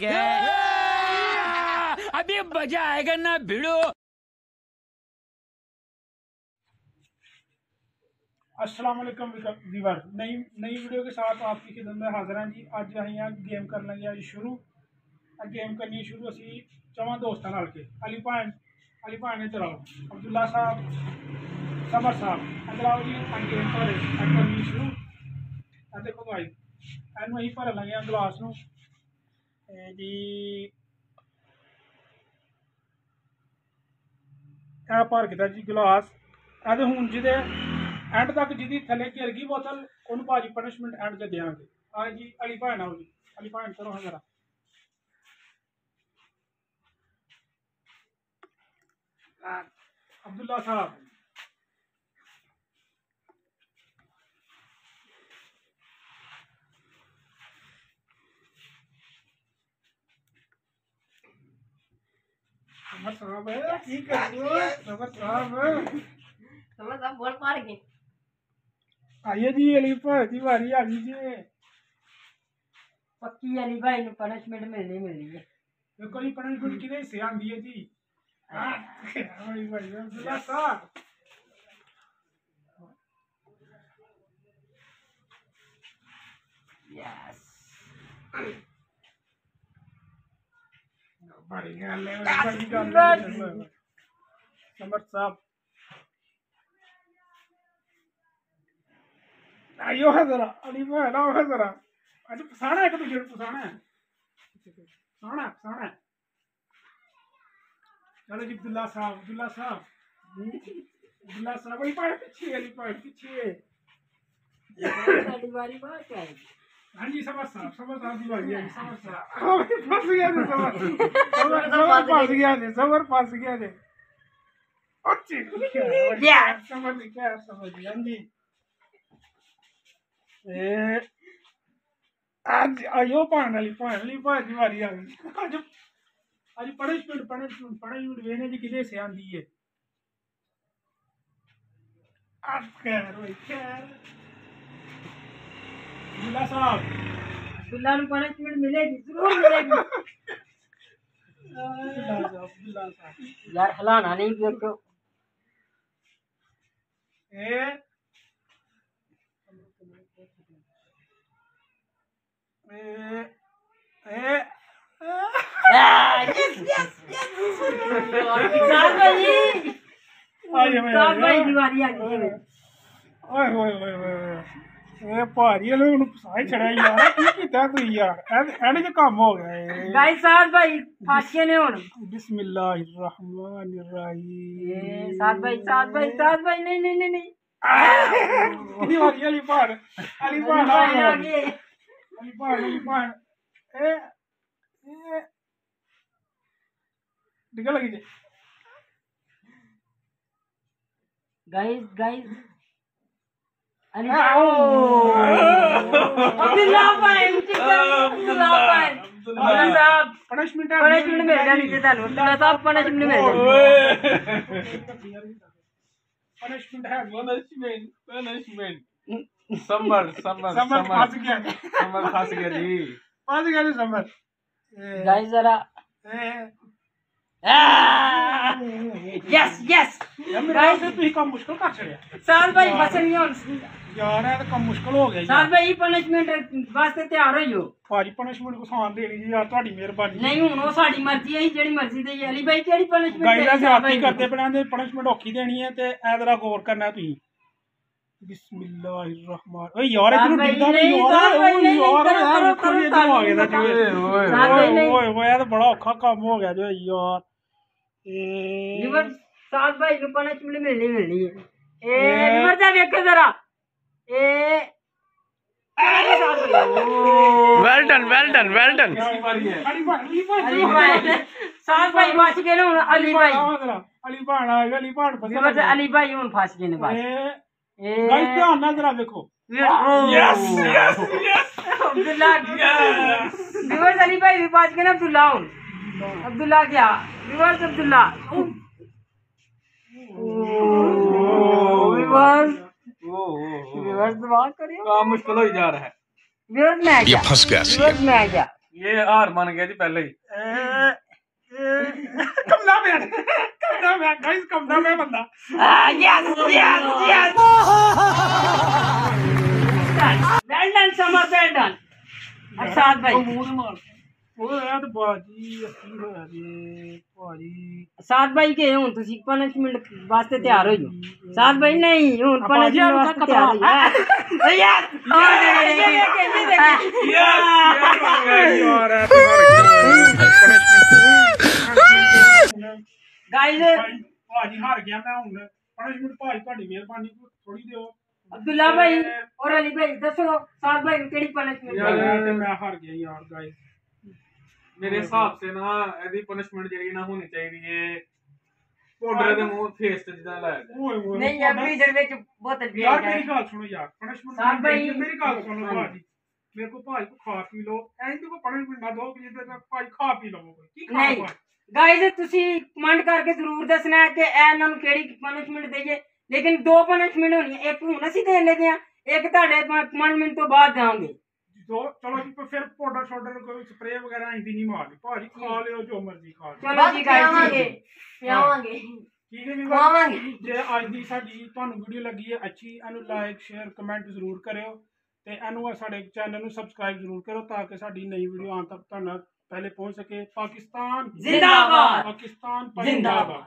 गया अभी मजा आएगा ना भिड़ो अस्सलाम वालेकुम व्यूवर नई नई वीडियो के साथ आपकी खिदमत में हाजिर हैं जी ਅੱਜ ਅਸੀਂ ਆ ਗੇਮ ਕਰਨ ਲੱਗੇ ਆ ਜੀ ਸ਼ੁਰੂ ਆ ਗੇਮ ਕਰਨੀ ਸ਼ੁਰੂ ਅਸੀਂ ਚਵਾਂ ਦੋਸਤਾਂ ਨਾਲ ਕੇ ਅਲੀ ਭਾਣ ਅਲੀ ਭਾਣ ਨੇ ਚਲਾਓ ਅਬਦੁੱਲਾ ਸਾਹਿਬ ਸਮਰ ਸਾਹਿਬ ਆ ਚਲਾਓ ਜੀ ਆ ਗੇਮ ਭਰੇ ਆ ਕਰਨੀ ਸ਼ੁਰੂ ਆ ਦੇਖੋ ਭਾਈ ਇਹਨੂੰ ਅਸੀਂ ਭਰਨ ਲੱਗੇ ਆ ਗਲਾਸ ਨੂੰ ਇਹ ਇਹ ਭਰ ਕੀਤਾ ਜੀ ਗਲਾਸ। ਇਹਦੇ ਹੁਣ ਜਿਹਦੇ ਐਂਡ ਤੱਕ ਜਿਹਦੀ ਥੱਲੇ ਘਿਰ ਗਈ ਬੋਤਲ ਉਹਨੂੰ ਭਾਜੀ ਪਨਿਸ਼ਮੈਂਟ ਐਂਡ ਤੇ ਦੇਵਾਂਗੇ ਹਾਂ ਜੀ ਅਲੀ ਭਾਣ ਆਓ ਜੀ। ਅਲੀ ਭਾਣ ਕਰੋ ਹਾਂ ਜਰਾ ਅਬਦੁੱਲਾ ਸਾਹਿਬ। आइए जी अलीफा जी बारी आ गई जी। पक्की अलीफा इन पनिशमेंट मिल रही मिल रही है कोई पनिशमेंट की नहीं से आंदी है जी। हाँ, हाँ। साहब। यस है है समर साहब आयो है जरा अली भाई आओ है जरा आज फसाना है कि तुझे फसाना है फसाना फसाना चलो जी अब्दुल्ला साहब अब्दुल्ला साहब अब्दुल्ला साहब अली भाई पीछे अली भाई पीछे साडी बारी बात है हाँ जी साहब साहब साहब फंस गया ने फंस गया ने फंस गया ने अच्छी। समझ क्या समझ गया जी ए आज आयो पान वाली पान वाली पान की बारी आ गई आज आज पनिशमेंट पनिशमेंट पनिशमेंट वेने जी किधे से आंदी है अब खैर भाई खैर गुल्ला साहब। गुल्ला को पनिशमेंट मिलेगी ज़रूर मिलेगी। यार हलाना नहीं भी तो। ए ए ए यस यस यस भाई। दीवारी आ गई। ओए ओए ओए। ਇਹ ਭਾਰੀ ਵਾਲੇ ਨੂੰ ਫਸਾਈ ਛੜਿਆ ਯਾਰ ਕੀ ਕੀਤਾ ਤੂੰ ਯਾਰ ਐਡ ਚ ਕੰਮ ਹੋ ਗਿਆ ਏ ਭਾਈ ਸਾਹਿਬ ਭਾਈ ਫਾਸ਼ੇ ਨੇ ਹੁਣ ਬਿਸਮਿਲ੍ਲਾਹਿਰਰਹਿਮਾਨਿਰਰਹੀਮ ਇਹ ਸਾਹਿਬ ਭਾਈ ਸਾਹਿਬ ਭਾਈ ਸਾਹਿਬ ਭਾਈ ਨਹੀਂ ਨਹੀਂ ਨਹੀਂ ਨਹੀਂ ਵਾਰੀ ਵਾਲੀ ਭਾਰ ਵਾਲੀ ਭਾਰ ਆ ਗਈ ਵਾਲੀ ਭਾਰ ਵਾਲੀ ਭਾਰ ਇਹ ਇਹ ਡਿੱਗ ਲੱਗੀ ਜੇ ਗਾਇਸ ਗਾਇਸ पनिशमेंट पनिशमेंट मिल जानी चाहिए थानू तुला साहब पनिशमेंट मिल जानी पनिशमेंट है पनिशमेंट पनिशमेंट समर समर समर फंस गया समर फंस गया जी फंस गया जी समर गाइस जरा यस यस ਯਾਰ ਮੇਰੇ ਤੇ ਤੁਸੀਂ ਕੰਮ ਮੁਸ਼ਕਲ ਕਰ ਛੜਿਆ साल भाई फसन नहीं होन ਯਾਰ ਇਹ ਤਾਂ ਕੰਮ ਮੁਸ਼ਕਲ ਹੋ ਗਿਆ साल ਯਾਰ भाई पनिशमेंट वास्ते तैयार हो जाओ ਭਾਜੀ ਪਨਿਸ਼ਮੈਂਟ ਕੋ ਸਾਨ ਦੇਣੀ ਜੀ ਯਾਰ ਤੁਹਾਡੀ ਮਿਹਰਬਾਨੀ ਨਹੀਂ ਹੁਣ ਉਹ ਸਾਡੀ ਮਰਜ਼ੀ ਹੈ ਜਿਹੜੀ ਮਰਜ਼ੀ ਦੇ ਅਲੀ ਭਾਈ ਕਿਹੜੀ ਪਨਿਸ਼ਮੈਂਟ ਗਾਈਡਾਂ ਤੇ ਆਪ ਹੀ ਕਰਦੇ ਬਣਾਉਂਦੇ ਪਨਿਸ਼ਮੈਂਟ ਔਖੀ ਦੇਣੀ ਹੈ ਤੇ ਐ ਜ਼ਰਾ ਗੌਰ ਕਰਨਾ ਤੁਸੀਂ ਬਿਸਮਿਲ੍ਲਾਹਿਰ ਰਹਿਮਾਨ ਓਏ ਯਾਰ ਸਾਲ ਇਧਰੋਂ ਭਾਈ ਡਿੱਗਦਾ ਨਹੀਂ, ਨਹੀਂ ਸਾਲ ਭਾਈ ਯਾਰ ਨਹੀਂ, ਯਾਰ ਕਰੋ, ਯਾਰ ਕਰੋ, ਇਹ ਕਰੋ, ਆ ਗਿਆ ਨਾ ਕਰੋ। ਜਿਵੇਂ ओए लिवर भाई मिलनी मिलनी है ए लिवर जा जरा. ए. Well done well done well done भाई ना अली भाई अली भाण आ भाण अली भाई ने ए. गाइस ध्यान ना जरा देखो. Yes yes yes Abdullah yes liver Ali भाई भी बच के ना अब्दुल्ला हुन अब्दुल्ला क्या? व्यूअर्स अब्दुल्ला। व्यूअर्स दुआ करियो काम मुश्किल हो ही जा रहा है। में आ गया। फंस गया सी। में आ गया। ये हार मान गया जी पहले ही। कमदा पिया कमदा पिया गाइस कमदा पिया बंदा। Yes yes yes well done Samar well done Arshad भाई। ਉਹ ਯਾਰ ਤੇ ਬਾਜੀ ਕੀ ਹੋਇਆ ਜੀ ਭਾਜੀ ਸਾਧ ਭਾਈ ਕੇ ਹੁਣ ਤੁਸੀਂ ਪਨਿਸ਼ਮੈਂਟ ਵਾਸਤੇ ਤਿਆਰ ਹੋ ਜਾਓ ਸਾਧ ਭਾਈ ਨਹੀਂ ਹੁਣ ਭਾਜੀ, ਪਨਿਸ਼ਮੈਂਟ ਆਪ ਵਾਸਤੇ ਤਾਂ ਤਿਆਰ ਹੋ ਜਾਓ ਯਾਰ ਯਾਰ ਇਹ ਪਨਿਸ਼ਮੈਂਟ ਗਾਇਜ਼ ਭਾਜੀ ਹਾਰ ਗਿਆ ਮੈਂ ਹੁਣ ਪਨਿਸ਼ਮੈਂਟ ਭਾਜੀ ਤੁਹਾਡੀ ਮਿਹਰਬਾਨੀ ਥੋੜੀ ਦਿਓ ਅਬਦੁੱਲਾ ਭਾਈ ਔਰ ਅਲੀ ਭਾਈ ਦੱਸੋ ਸਾਧ ਭਾਈ ਨੂੰ ਕਿਹੜੀ ਪਨਿਸ਼ਮੈਂਟ ਯਾਰ ਤੇ ਮੈਂ ਹਾਰ ਗਿਆ ਯਾਰ ਗਾਇਸ ਮੇਰੇ ਹਿਸਾਬ ਸੇ ਨਾ ਇਹਦੀ ਪਨਿਸ਼ਮੈਂਟ ਜਿਹੜੀ ਨਾ ਹੋਣੀ ਚਾਹੀਦੀ ਏ। ਪਾਊਡਰ ਦੇ ਮੂੰਹ ਫੇਸ ਤੇ ਜਿੱਦਾਂ ਲਾਇਆ। ਓਏ ਓਏ ਨਹੀਂ ਅਗਲੀ ਦਿਨ ਵਿੱਚ ਬਹੁਤ ਯਾਰ ਮੇਰੀ ਗੱਲ ਸੁਣੋ ਯਾਰ ਪਨਿਸ਼ਮੈਂਟ ਸਾਹਿਬ ਭਾਈ- ਮੇਰੀ ਗੱਲ ਸੁਣੋ ਭਾਜੀ। ਮੇਰੇ ਕੋ ਭਾਜੀ ਕੋ ਖਾ ਪੀ ਲੋ ਐਂ ਤੇ ਕੋ ਪਨਿਸ਼ਮੈਂਟ ਨਾ ਦੋ ਕਿ ਜਿੱਦਾਂ ਭਾਜੀ ਖਾ ਪੀ ਲਵੋ ਕੋਈ। ਕੀ ਖਾ ਨਹੀਂ। ਗਾਇਜ਼ ਤੁਸੀਂ ਕਮੈਂਟ ਕਰਕੇ ਜ਼ਰੂਰ ਦੱਸਣਾ ਹੈ ਕਿ ਇਹ ਇਹਨਾਂ ਨੂੰ ਕਿਹੜੀ ਪਨਿਸ਼ਮੈਂਟ ਦਈਏ। ਲੇਕਿਨ ਦੋ ਪਨਿਸ਼ਮੈਂਟ ਹੋਣੀਆਂ। ਇੱਕ ਹੁਣ ਅਸੀਂ ਦੇਣ ਲੱਗੇ ਆ ਇੱਕ ਤੁਹਾਡੇ ਕਮੈਂਟਮੈਂਟ ਤੋਂ ਬਾਅਦ ਦਾਂਗੇ ਦੋ ਚਲੋ ਜੀ ਪਰ ਫਿਰ ਪਾਊਡਰ ਸ਼ਾਊਡਰ ਕੋਈ ਸਪਰੇਅ ਵਗੈਰਾ ਇੰਦੀ ਨਹੀਂ ਮਾਰਨੀ ਭਾਜੀ ਖਾ ਲਿਓ ਜੋ ਮਰਜ਼ੀ ਖਾ ਲਿਓ। ਚਲੋ ਜੀ ਗਾਇਜ਼ ਪਿਆਵਾਂਗੇ ਠੀਕ ਹੈ। ਵੀ ਖਵਾਵਾਂਗੇ। ਜੇ ਅੱਜ ਦੀ ਸਾਡੀ ਤੁਹਾਨੂੰ ਵੀਡੀਓ ਲੱਗੀ ਹੈ ਅੱਛੀ ਇਹਨੂੰ ਲਾਈਕ ਸ਼ੇਅਰ ਕਮੈਂਟ ਜ਼ਰੂਰ ਕਰਿਓ ਤੇ ਇਹਨੂੰ ਸਾਡੇ ਚੈਨਲ ਨੂੰ ਸਬਸਕ੍ਰਾਈਬ ਜ਼ਰੂਰ ਕਰੋ ਤਾਂ ਕਿ ਸਾਡੀ ਨਈ ਵੀਡੀਓ ਆਉਣ ਤੱਕ ਤੁਹਾਨੂੰ ਪਹਿਲੇ ਪਹੁੰਚ ਸਕੇ। ਪਾਕਿਸਤਾਨ ਜ਼ਿੰਦਾਬਾਦ। ਪਾਕਿਸਤਾਨ ਜ਼ਿੰਦਾਬਾਦ।